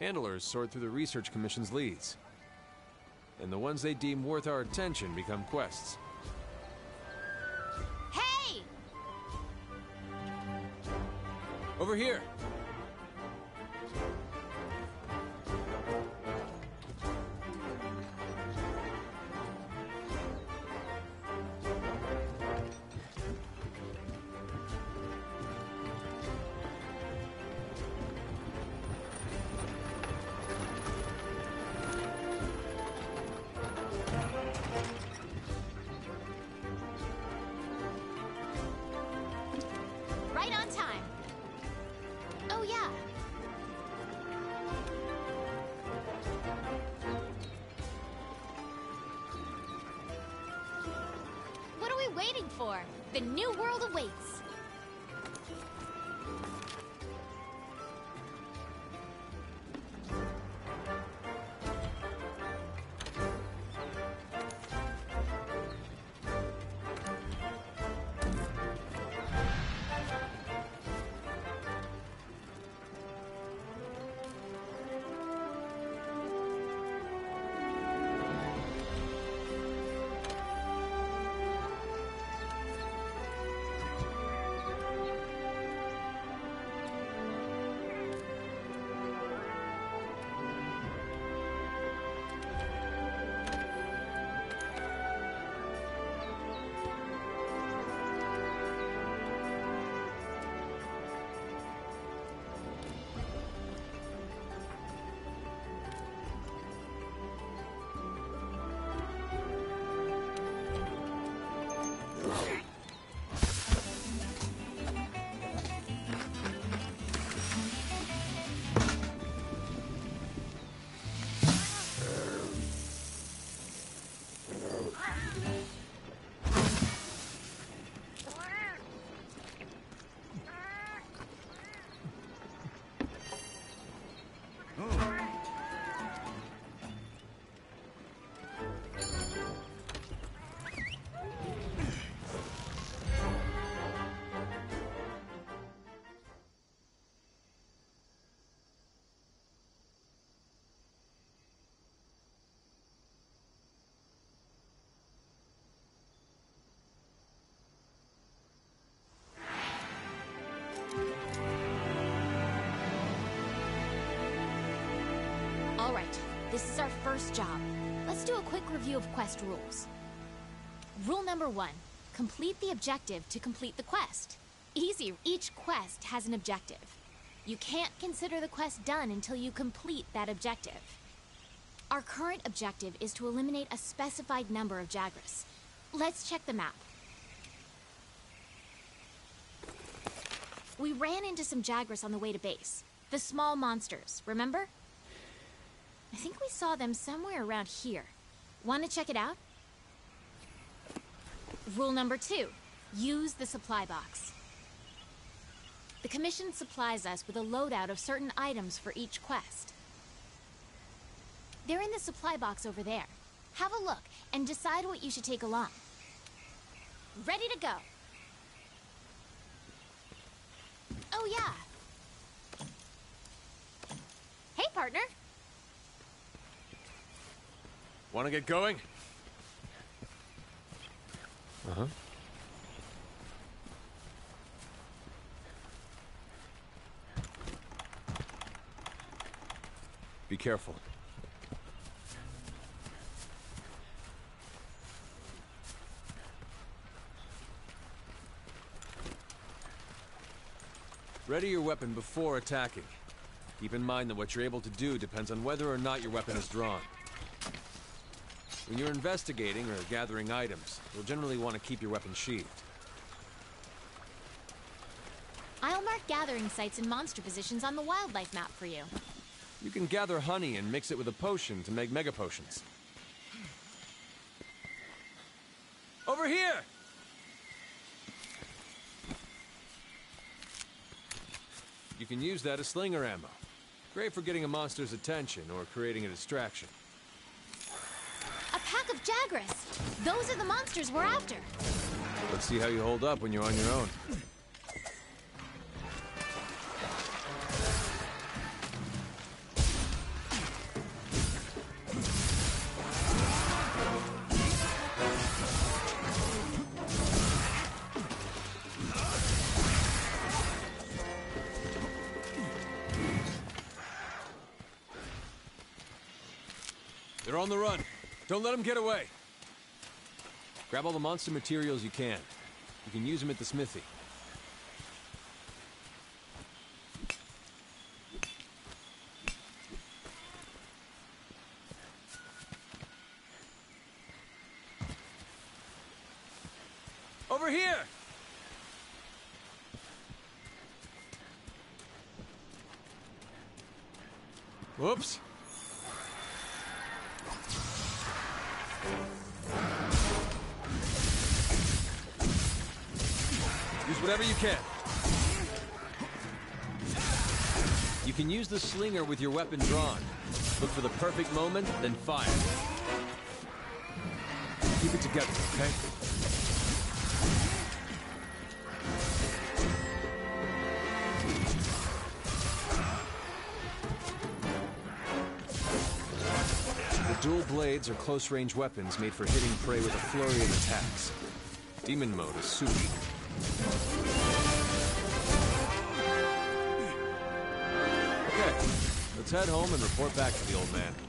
Handlers sort through the Research Commission's leads. And the ones they deem worth our attention become quests. Hey! Over here! All right, this is our first job. Let's do a quick review of quest rules. Rule number one complete the objective to complete the quest. Easy, each quest has an objective. You can't consider the quest done until you complete that objective. Our current objective is to eliminate a specified number of Jagras. Let's check the map. We ran into some Jagras on the way to base. The small monsters, remember? I think we saw them somewhere around here. Want to check it out? Rule number two use the supply box. The Commission supplies us with a loadout of certain items for each quest. They're in the supply box over there. Have a look and decide what you should take along. Ready to go. Oh, yeah. Hey, partner. Want to get going? Uh huh. Be careful. Ready your weapon before attacking. Keep in mind that what you're able to do depends on whether or not your weapon is drawn. When you're investigating or gathering items, you'll generally want to keep your weapon sheathed. I'll mark gathering sites and monster positions on the wildlife map for you. You can gather honey and mix it with a potion to make mega potions. Over here! You can use that as slinger ammo. Great for getting a monster's attention or creating a distraction. Of Jagras! Those are the monsters we're after! Let's see how you hold up when you're on your own. Don't let them get away. Grab all the monster materials you can. You can use them at the smithy. Can. You can use the slinger with your weapon drawn. Look for the perfect moment, then fire. Keep it together, okay? The dual blades are close-range weapons made for hitting prey with a flurry of attacks. Demon mode is super. Let's head home and report back to the old man.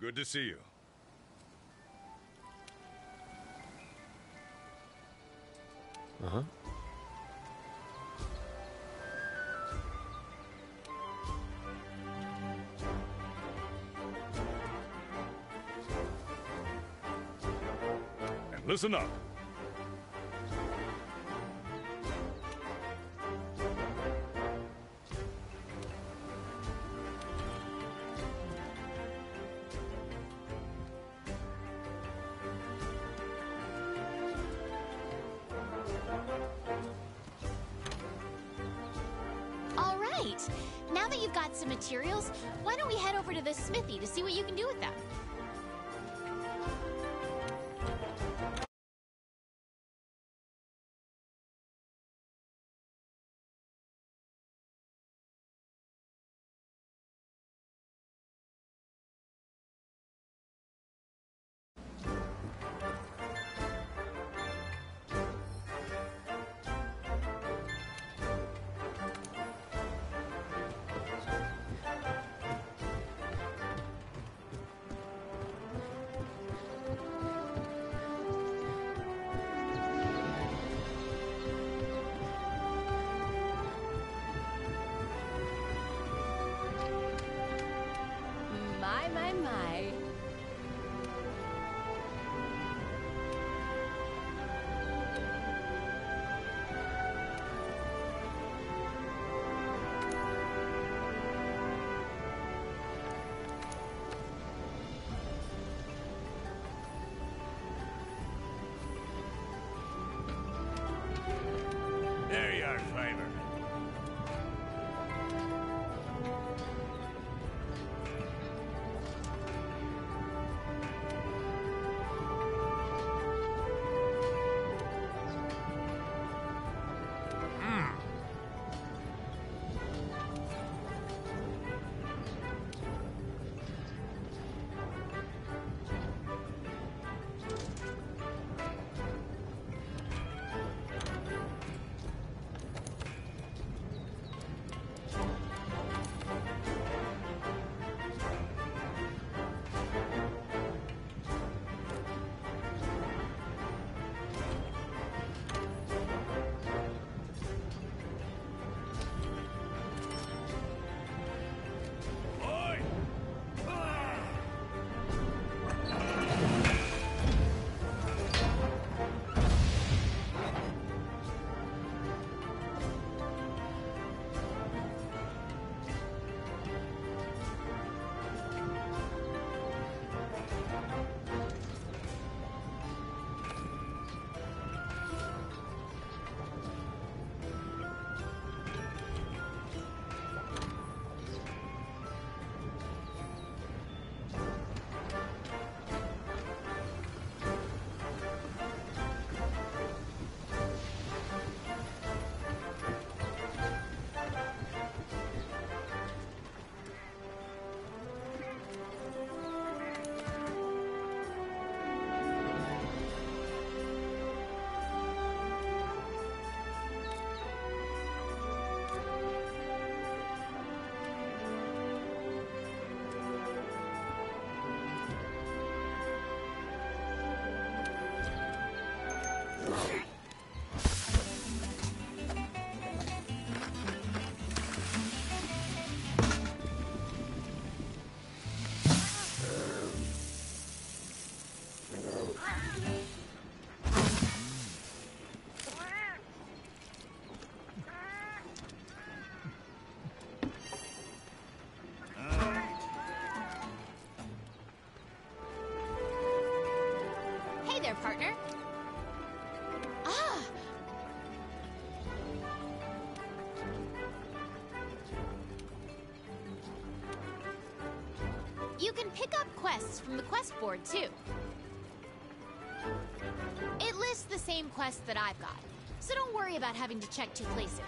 Good to see you. Uh-huh. And listen up. My, partner? Ah! You can pick up quests from the quest board, too. It lists the same quests that I've got, so don't worry about having to check two places.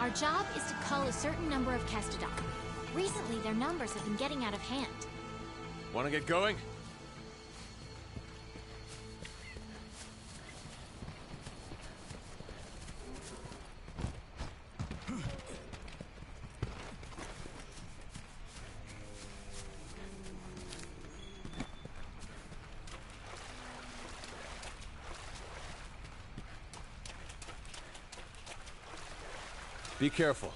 Our job is to cull a certain number of Kestodon. Recently, their numbers have been getting out of hand. Want to get going? Be careful.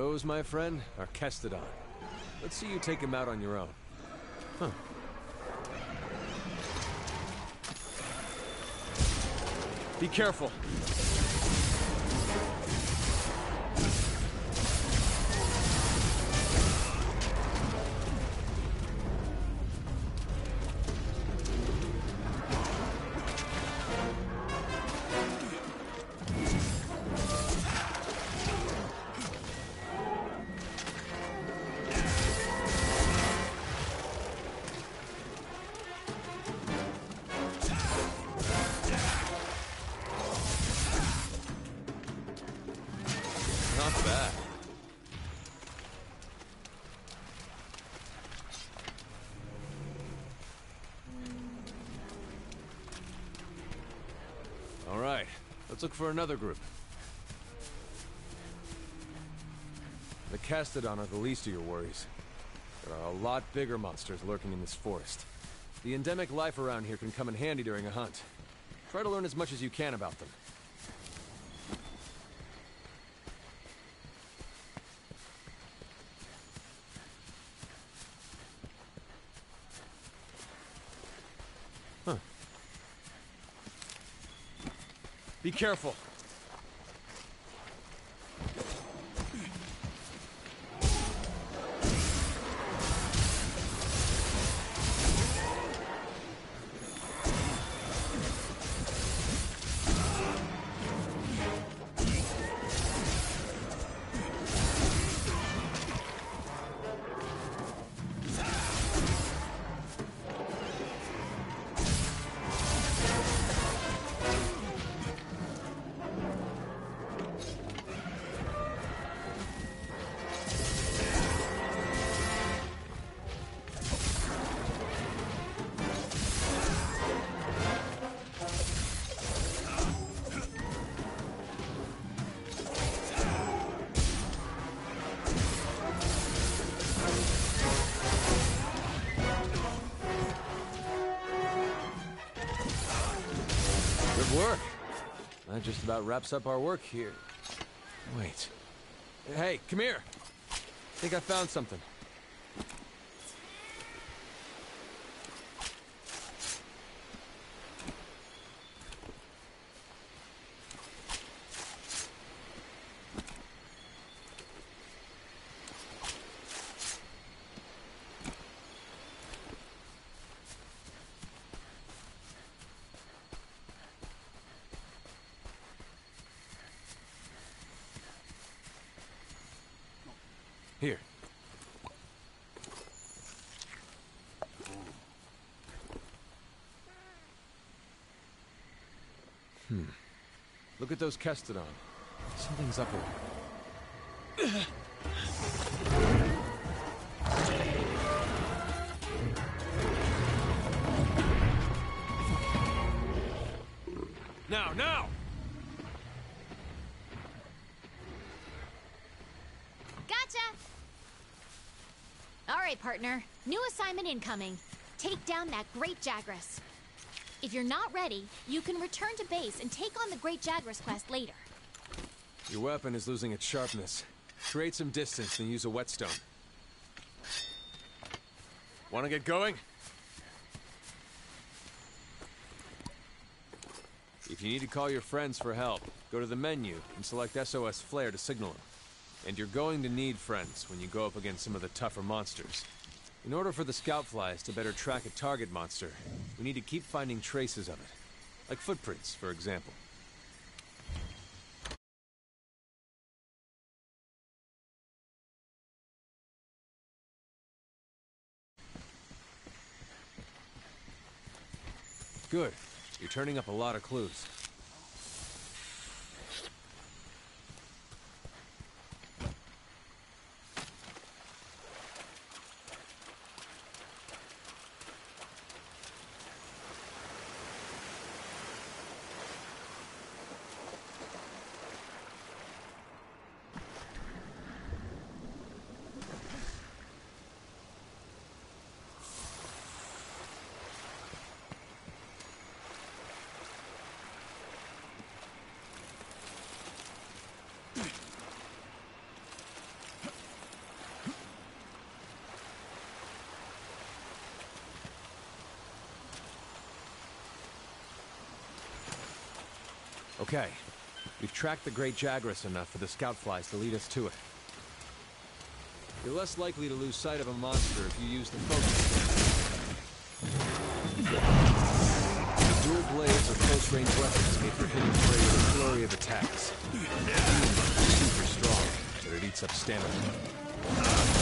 Those, my friend, are Kestodon. Let's see you take him out on your own. Huh. Be careful. Let's look for another group. The Kestodon are the least of your worries. There are a lot bigger monsters lurking in this forest. The endemic life around here can come in handy during a hunt. Try to learn as much as you can about them. Careful. About wraps up our work here. Wait. Hey, come here. I think I found something. Here. Hmm. Look at those Kestodon. Something's up here. Now, now! Gotcha! All right, partner. New assignment incoming. Take down that Great Jagras. If you're not ready, you can return to base and take on the Great Jagras quest later. Your weapon is losing its sharpness. Create some distance, then use a whetstone. Want to get going? If you need to call your friends for help, go to the menu and select SOS Flare to signal them. And you're going to need friends when you go up against some of the tougher monsters. In order for the scout flies to better track a target monster, we need to keep finding traces of it. Like footprints, for example. Good. You're turning up a lot of clues. Okay. We've tracked the Great Jagras enough for the scout flies to lead us to it. You're less likely to lose sight of a monster if you use the focus. The dual blades are close-range weapons made for hitting prey with a flurry of attacks. Is super strong, but it eats up stamina.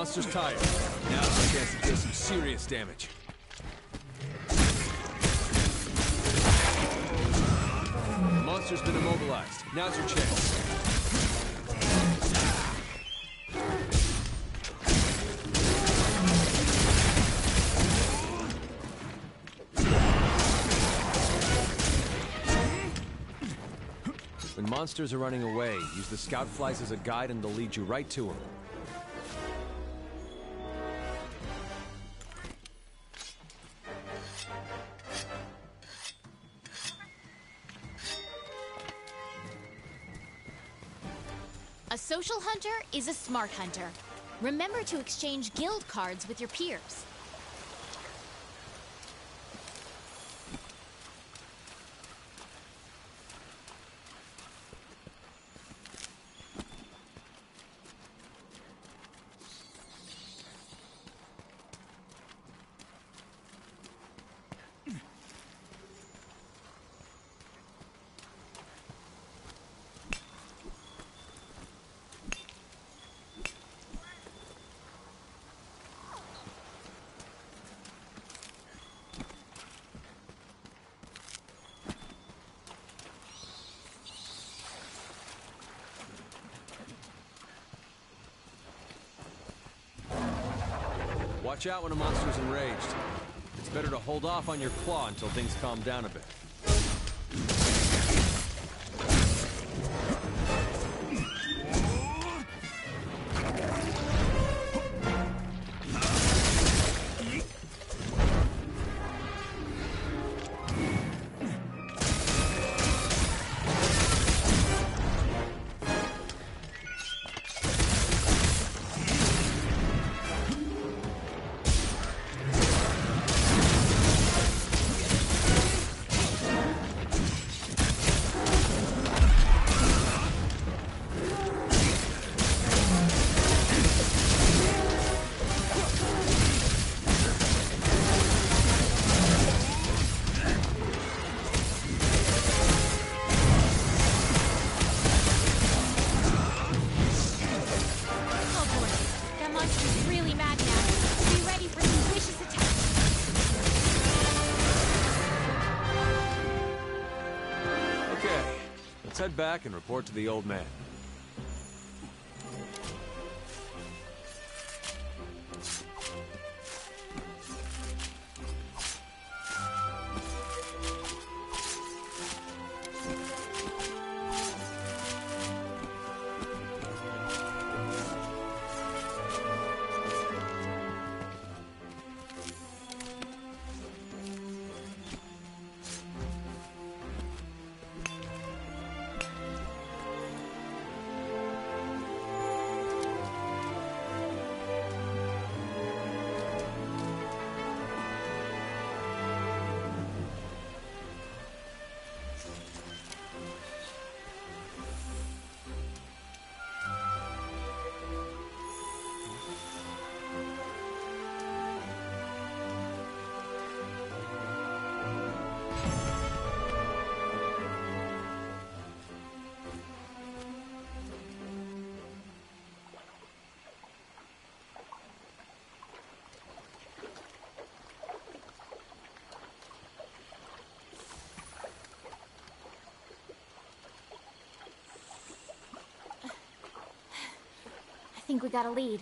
Monster's tired. Now's our chance to deal some serious damage. Monster's been immobilized. Now's your chance. When monsters are running away, use the scout flies as a guide and they'll lead you right to them. Is a smart hunter. Remember to exchange guild cards with your peers. Watch out when a monster's enraged. It's better to hold off on your claw until things calm down a bit. Back and report to the old man. Think we got a lead.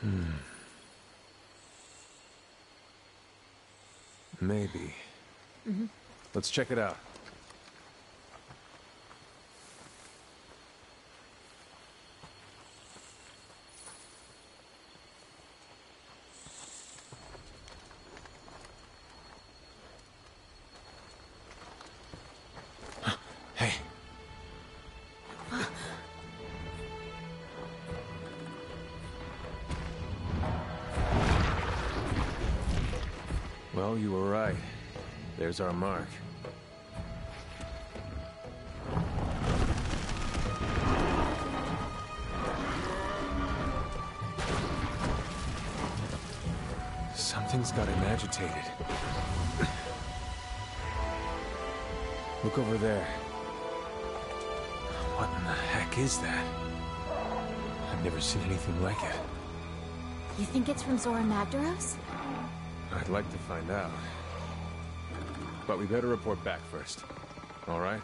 Hmm. Maybe. Let's check it out. Our mark. Something's got him agitated. Look over there. What in the heck? heck is that? I've never seen anything like it. You think it's from Zorah Magdaros? I'd like to find out. But we better report back first. All right?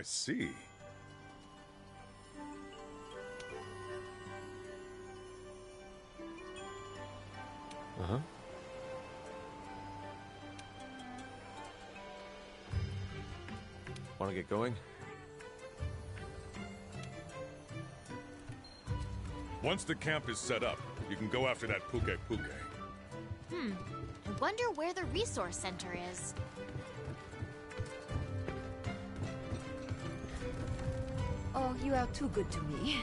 I see. Uh-huh. Want to get going? Once the camp is set up, you can go after that Pukei-Pukei. Hmm. I wonder where the resource center is. You are too good to me.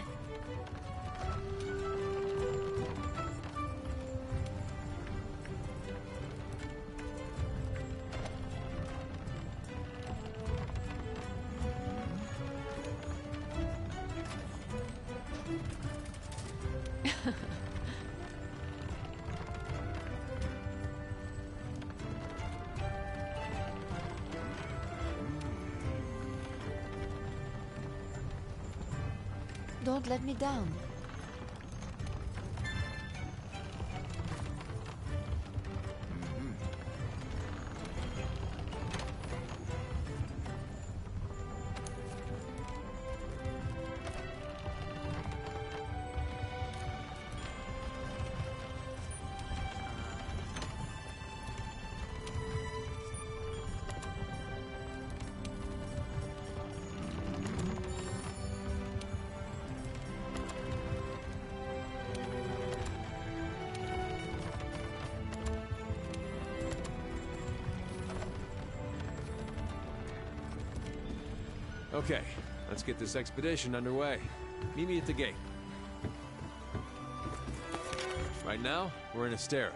Down. Okay, let's get this expedition underway. Meet me at the gate. Right now, we're in Astera.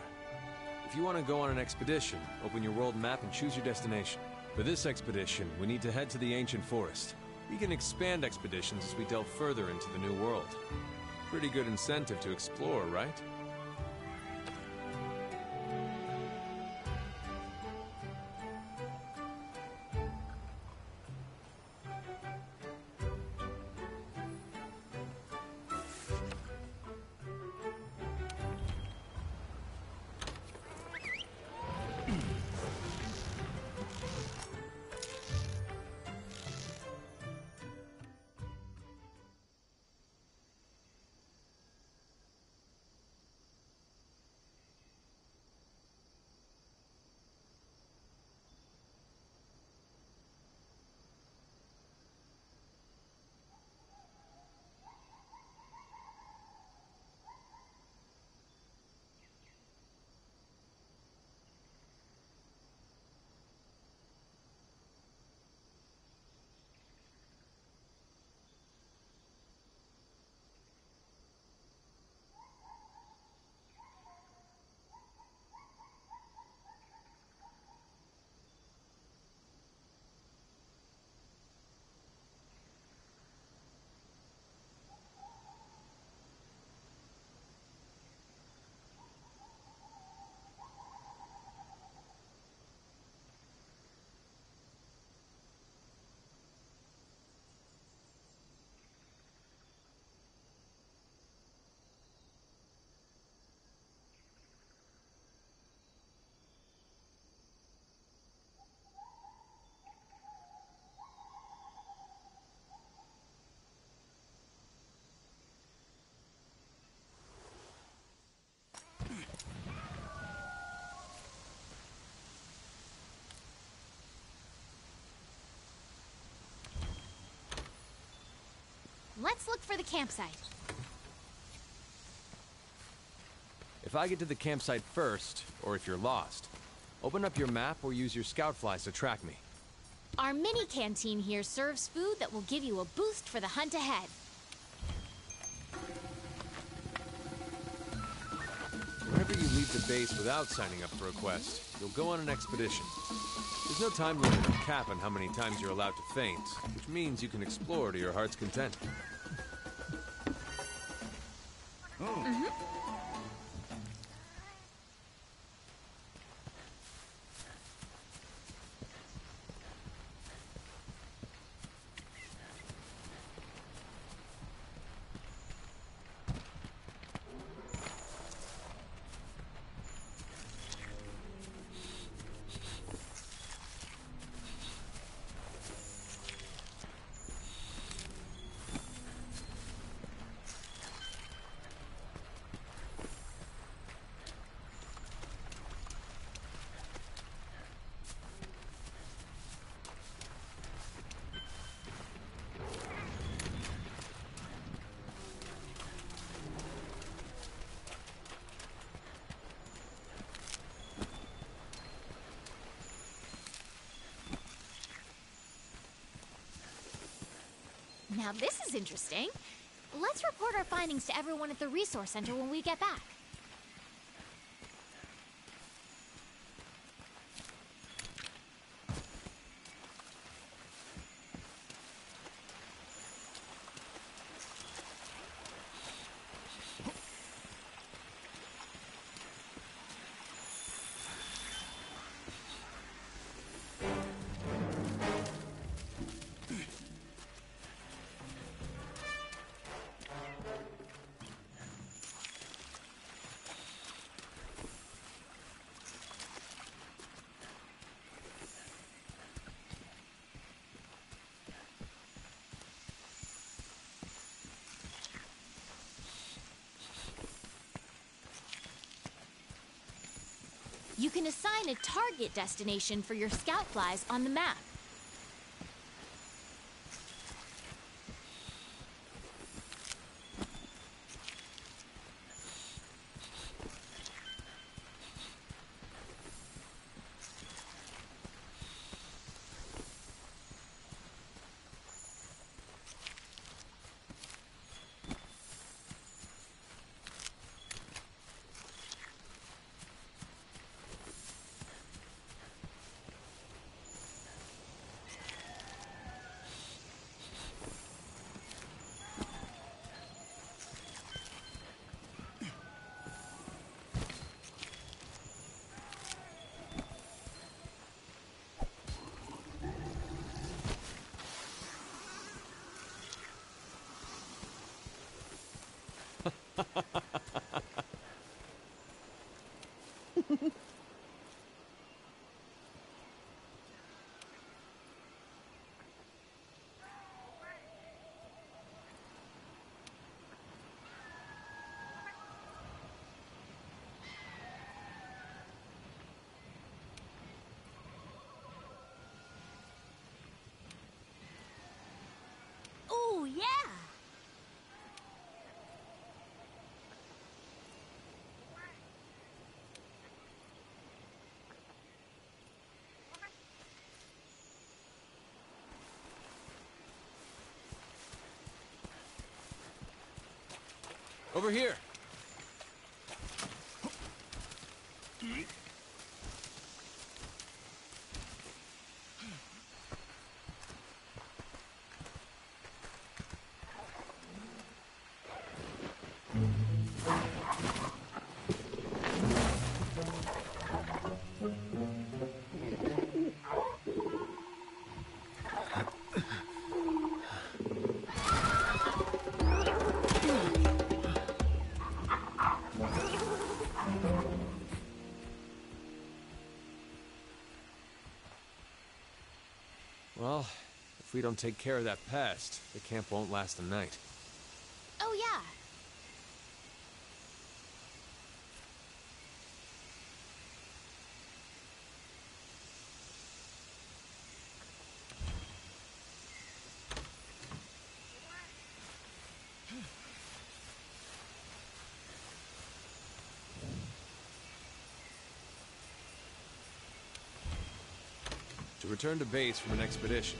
If you want to go on an expedition, open your world map and choose your destination. For this expedition, we need to head to the ancient forest. We can expand expeditions as we delve further into the new world. Pretty good incentive to explore, right? Let's look for the campsite. If I get to the campsite first, or if you're lost, open up your map or use your scout flies to track me. Our mini canteen here serves food that will give you a boost for the hunt ahead. Whenever you leave the base without signing up for a quest, you'll go on an expedition. There's no time limit or cap on how many times you're allowed to faint, which means you can explore to your heart's content. Interesting. Let's report our findings to everyone at the resource center when we get back. A target destination for your scout flies on the map. Ooh, yeah! Over here! If we don't take care of that pest, the camp won't last a night. Oh, yeah. to return to base from an expedition,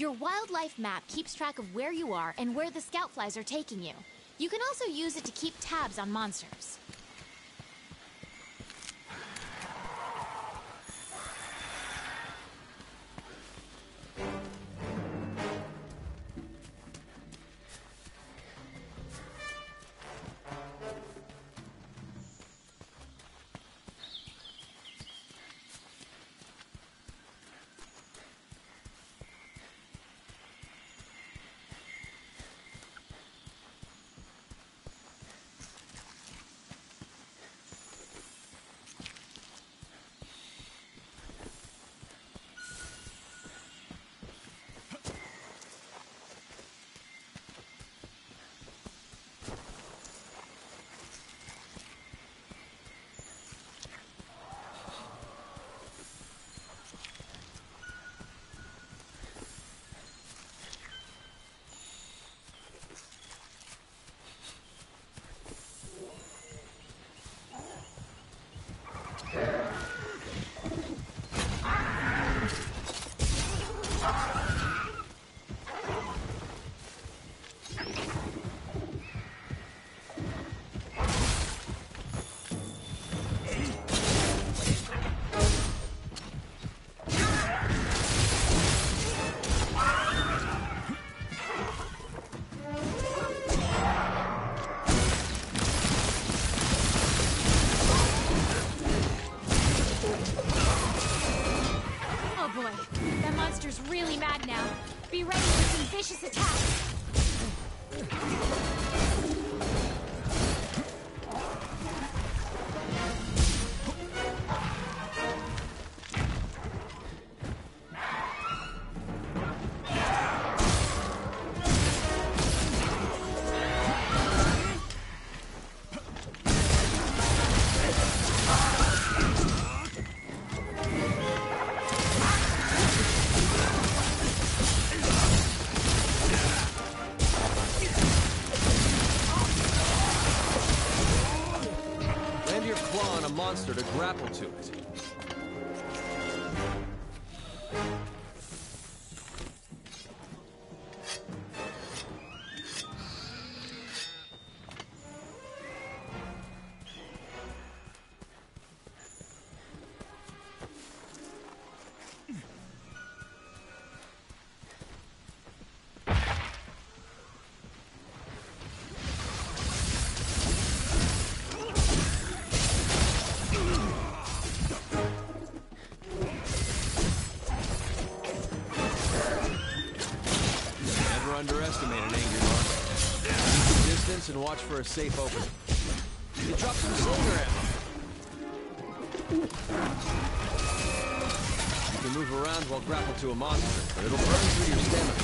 Your wildlife map keeps track of where you are and where the scout flies are taking you. You can also use it to keep tabs on monsters. And watch for a safe opening. You drop some slinger ammo. You can move around while grappled to a monster, but it'll burn through your stamina.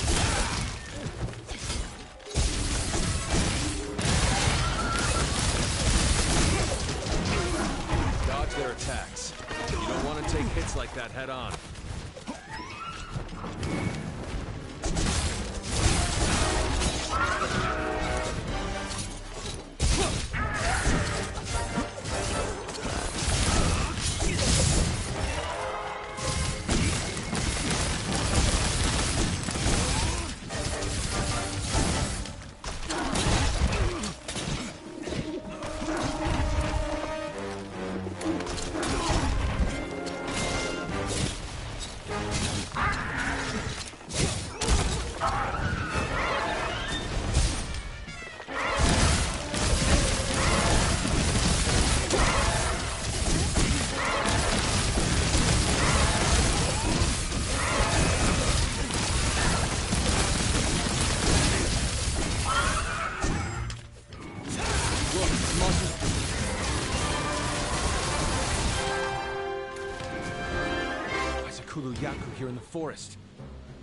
Dodge their attacks. You don't want to take hits like that head on. Forest?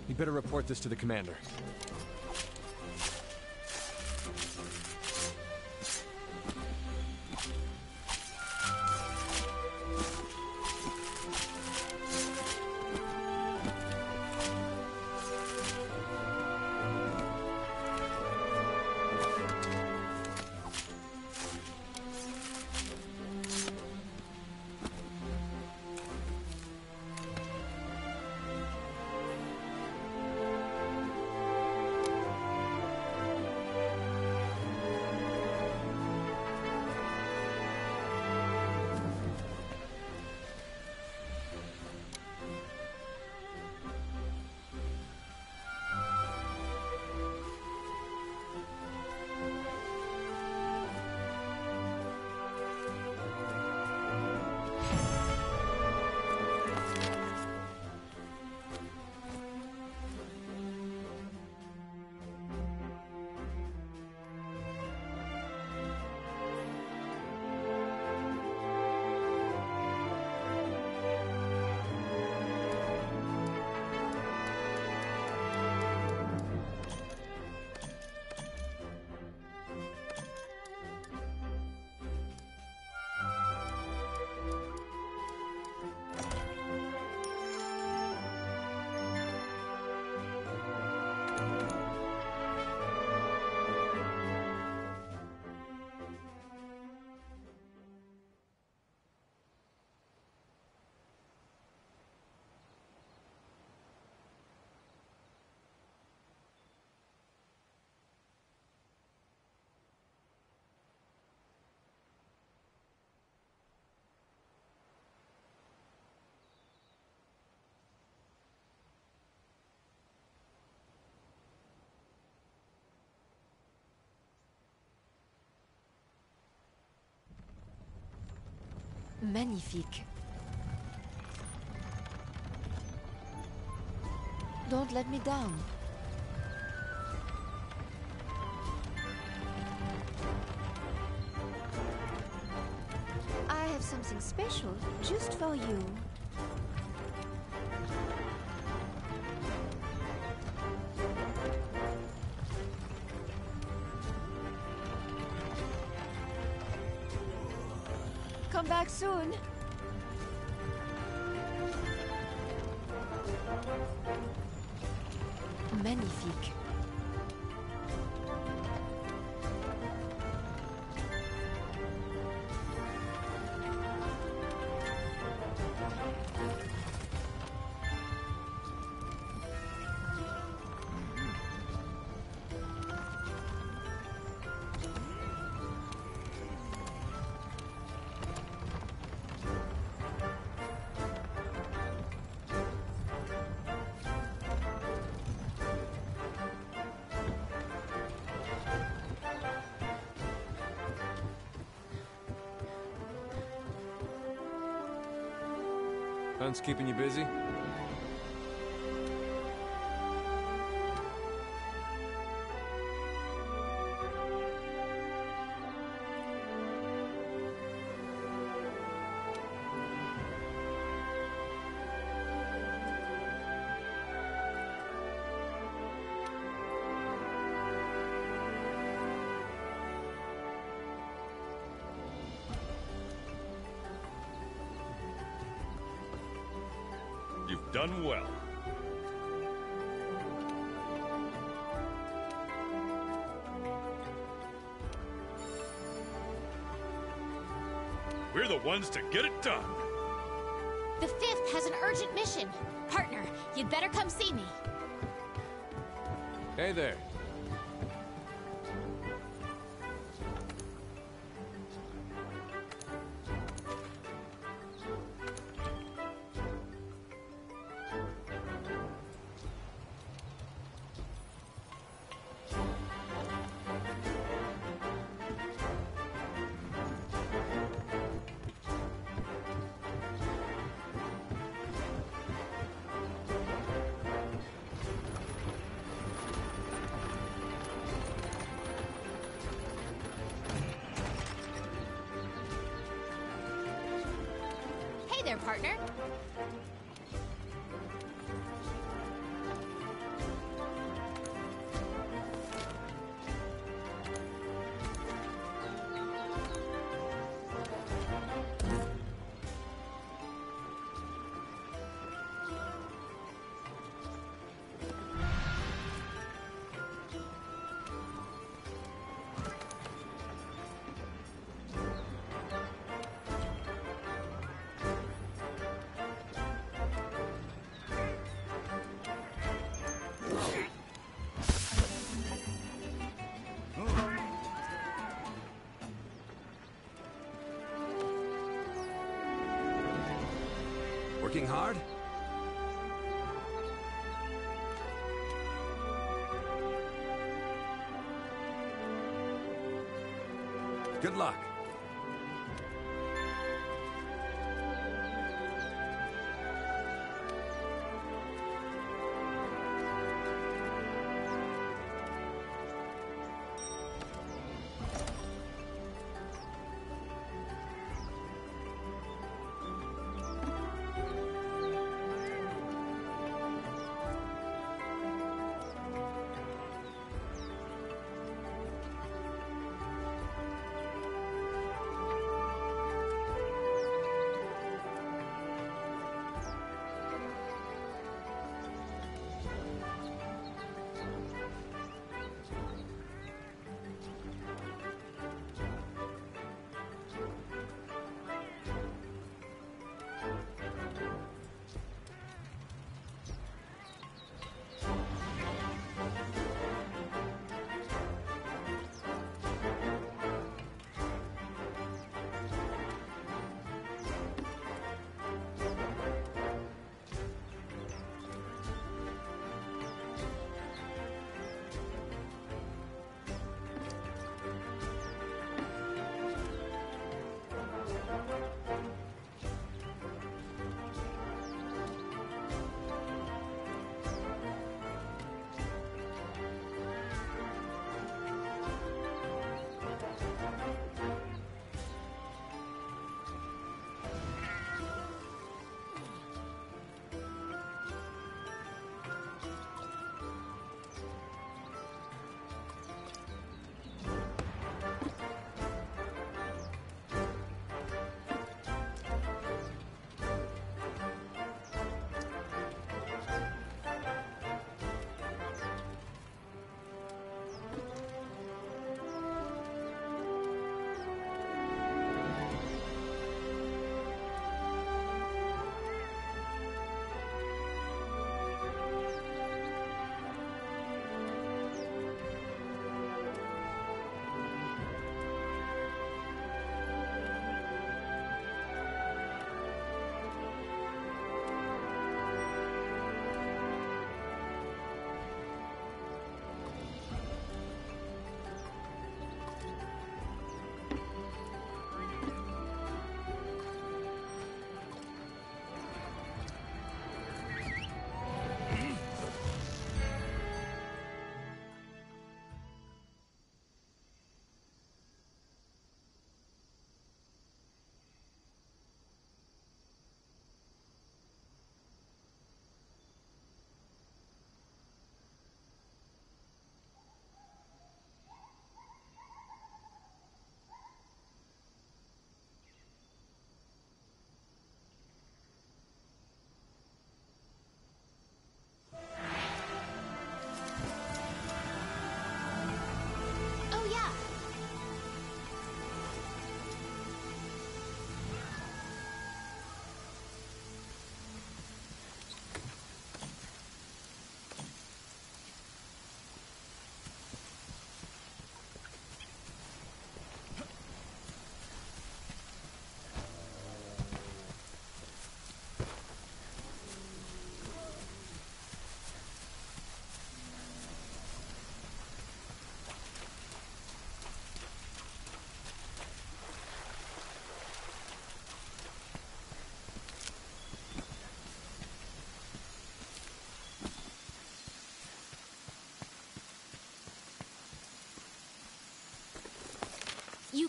You better report this to the commander. Magnifique. Don't let me down. I have something special just for you. Keeping you busy? You've done well. We're the ones to get it done. The fifth has an urgent mission. Partner, you'd better come see me. Hey there.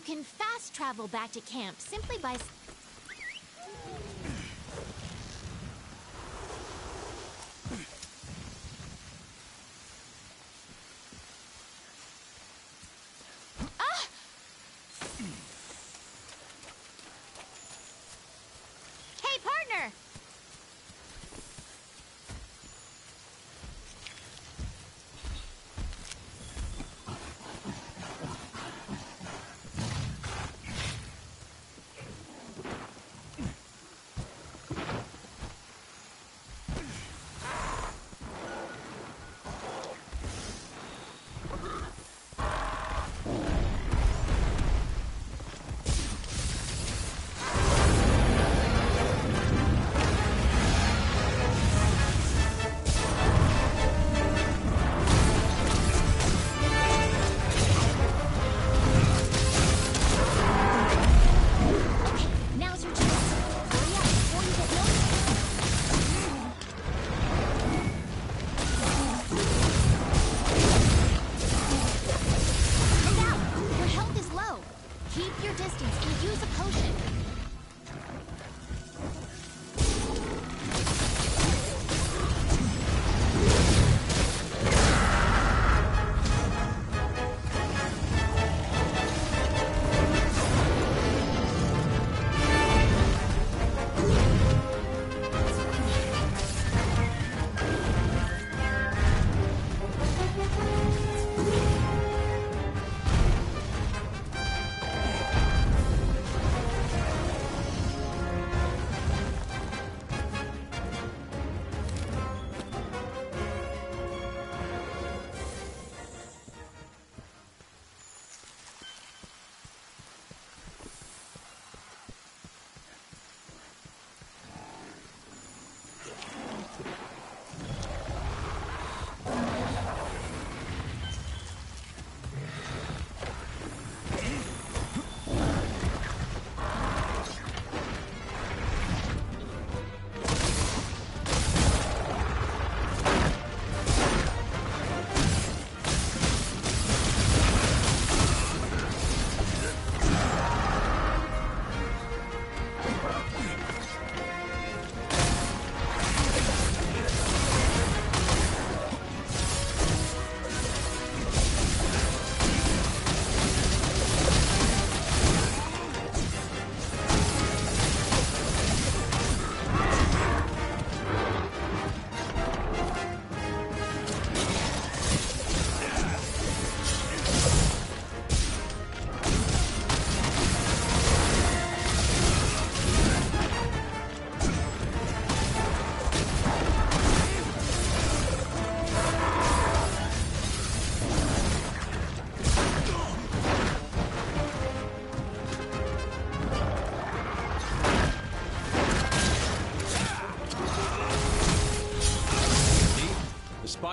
Can fast travel back to camp simply by.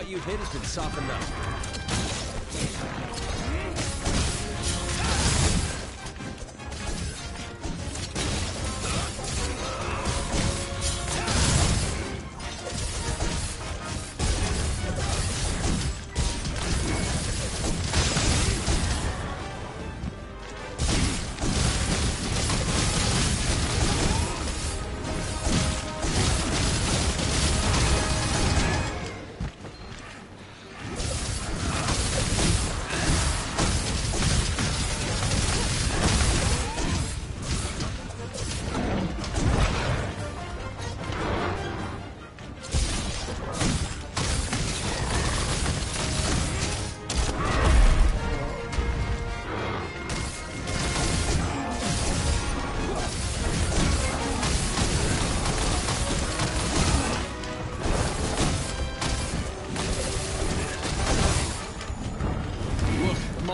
The spot you hit has been softened up.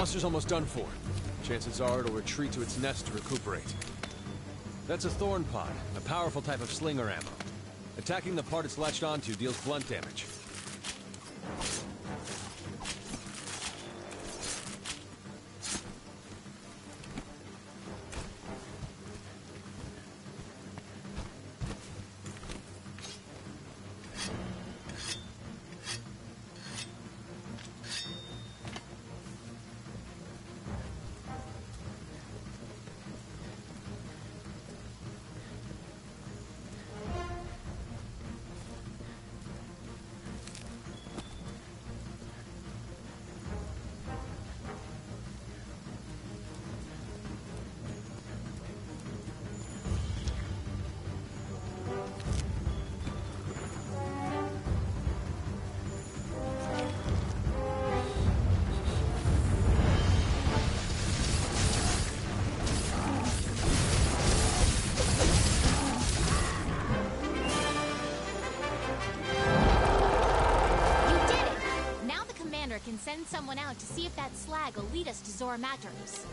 Monster's almost done for. Chances are it'll retreat to its nest to recuperate. That's a thorn pod, a powerful type of slinger ammo. Attacking the part it's latched onto deals blunt damage. Send someone out to see if that slag will lead us to Zorah Magdaros.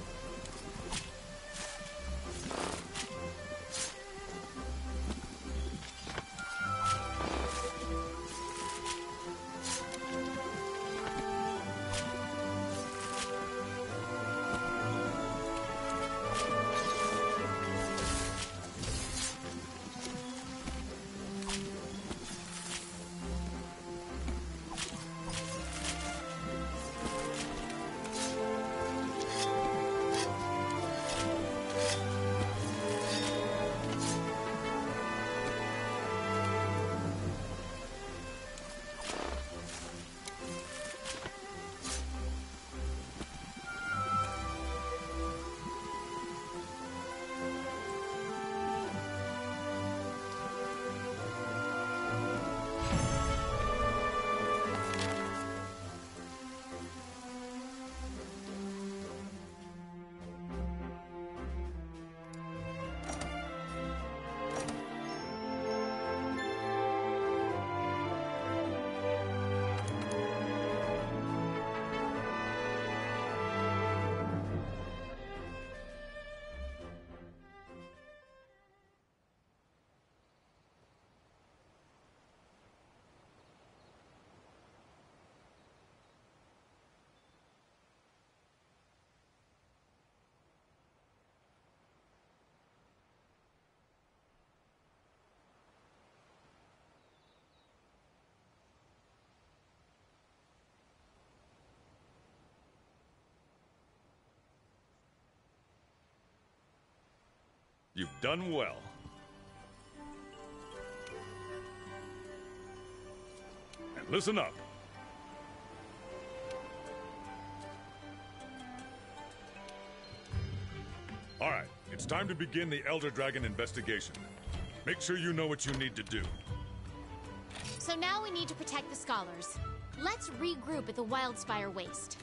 You've done well. And listen up. All right, it's time to begin the Elder Dragon investigation. Make sure you know what you need to do. So now we need to protect the scholars. Let's regroup at the Wildspire Waste.